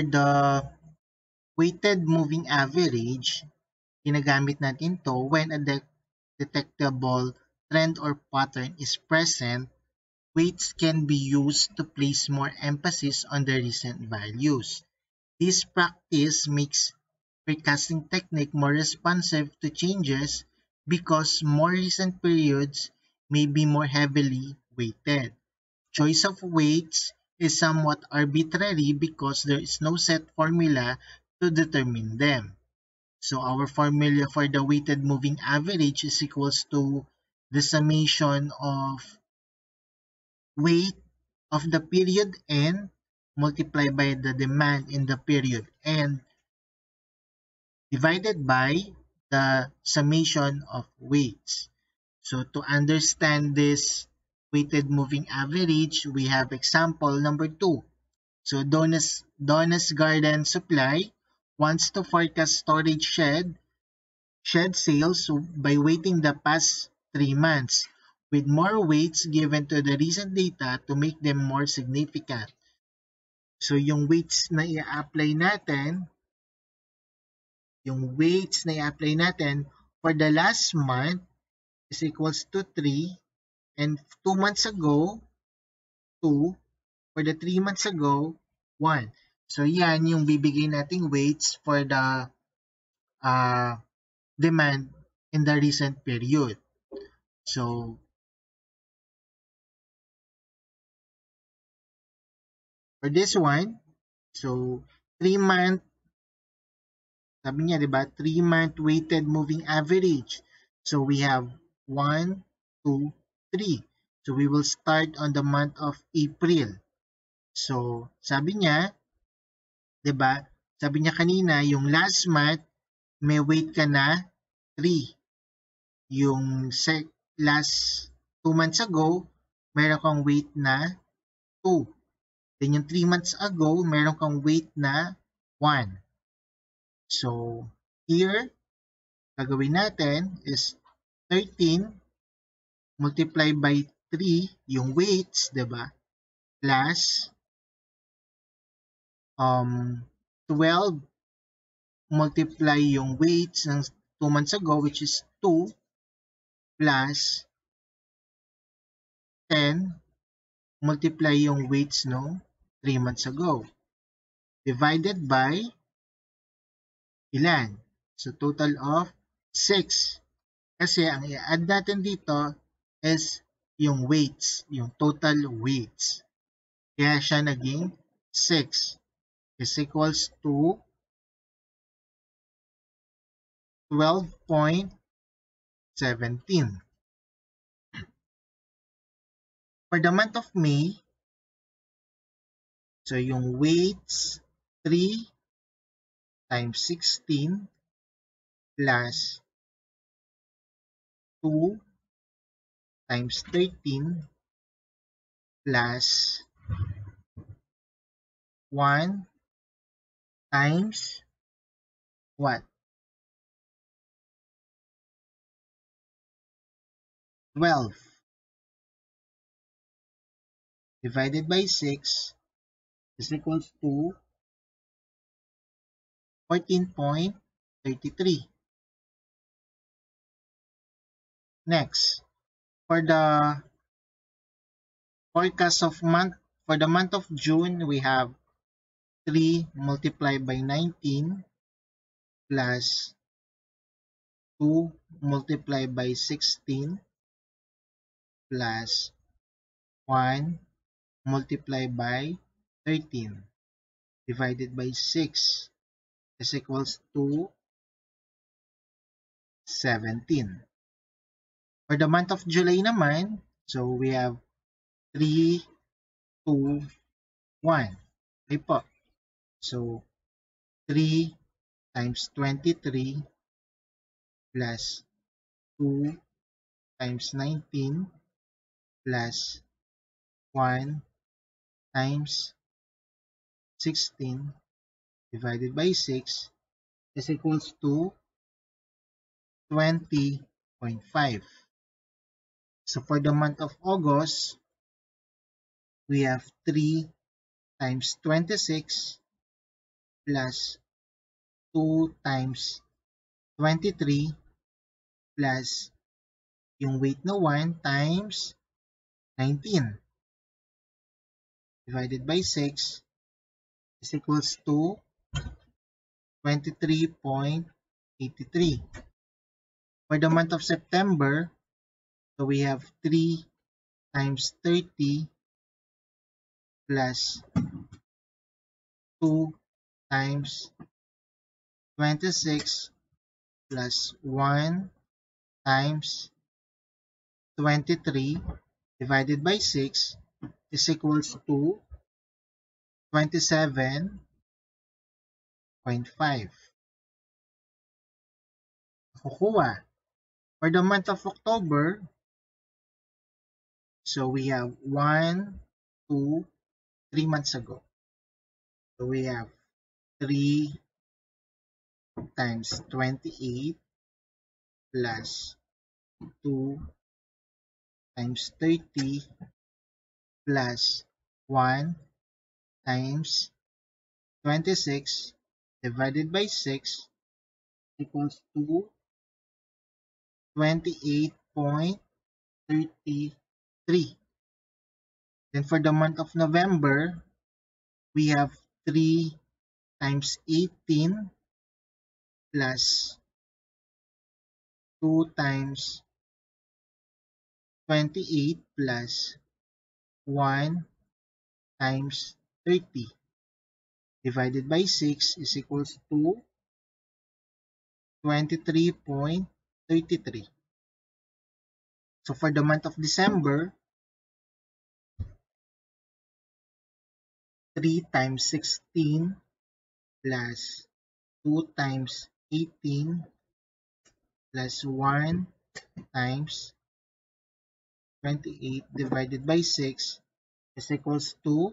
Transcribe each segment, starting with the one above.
for the weighted moving average, ginagamit natin to when a de detectable trend or pattern is present, weights can be used to place more emphasis on the recent values. This practice makes recasting technique more responsive to changes because more recent periods may be more heavily weighted. Choice of weights is somewhat arbitrary because there is no set formula to determine them. So our formula for the weighted moving average is equals to the summation of weight of the period n multiplied by the demand in the period n divided by the summation of weights. So to understand this weighted moving average, we have example number 2. So Donna's, Donna's Garden Supply wants to forecast storage shed shed sales by weighting the past 3 months with more weights given to the recent data to make them more significant. So yung weights na i-apply natin, yung weights na i-apply natin for the last month is equals to 3 and 2 months ago 2 for the 3 months ago 1. So, yan yung bibigay nating weights for the uh, demand in the recent period. So, for this one, so 3 month, sabi niya, di ba? 3 month weighted moving average. So, we have 1, 2, 3. So, we will start on the month of April. So, sabi niya, 'di ba? Sabi niya kanina, yung last month may weight ka na 3. Yung sec last 2 months ago, meron kang weight na 2. Then yung 3 months ago, meron kang weight na 1. So, here, gagawin natin is 13 multiply by 3, yung weights, 'di ba? Plus um, 12 multiply yung weights ng 2 months ago which is 2 plus 10 multiply yung weights no 3 months ago divided by ilan? So total of 6. Kasi ang i-add natin dito is yung weights, yung total weights. Kaya siya naging 6 is equals to 12.17. For the month of May, so yung weights 3 times 16 plus 2 times 13 plus 1 times what? 12 divided by 6 is equals to 14.33. Next, for the forecast of month, for the month of June, we have 3 multiplied by 19 plus 2 multiplied by 16 plus 1 multiplied by 13 divided by 6 is equals to 17. For the month of July naman, so we have 3, 2, 1. Okay po. So, 3 times 23 plus 2 times 19 plus 1 times 16 divided by 6 is equals to 20.5. So for the month of August, we have 3 times 26 plus 2 times 23 plus yung weight na 1 times 19 divided by 6 is equals to 23.83. For the month of September, so we have 3 times 30 plus 2 times 26 plus 1 times 23 divided by 6 is equals to 27.5. Kukuha. For the month of October, so we have 1, 2, 3 months ago. So we have 3 times 28 plus 2 times 30 plus 1 times 26 divided by 6 equals to 28.33. Then for the month of November, we have 3 times 18 plus 2 times 28 plus 1 times 30 divided by 6 is equals to 23.33. So for the month of December, 3 times 16 plus 2 times 18 plus 1 times 28 divided by 6 is equals to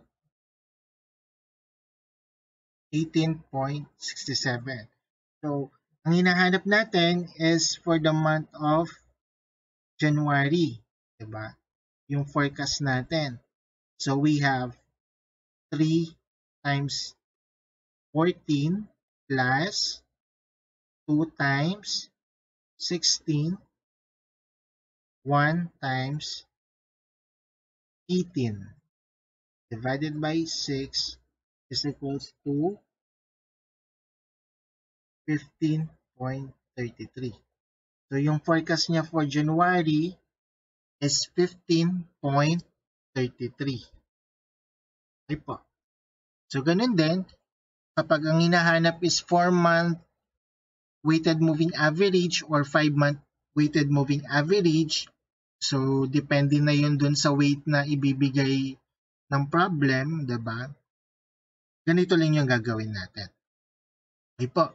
18.67. So, ang hinahanap natin is for the month of January. Diba? Yung forecast natin. So, we have 3 times 14 plus 2 times 16 1 times 18 divided by 6 is equals to 15.33. So, yung forecast niya for January is 15.33. Okay po. So, ganun din, kapag ang hinahanap is 4-month weighted moving average or 5-month weighted moving average, so depende na yun dun sa weight na ibibigay ng problem, 'di ba? Ganito lang yung gagawin natin. Okay po.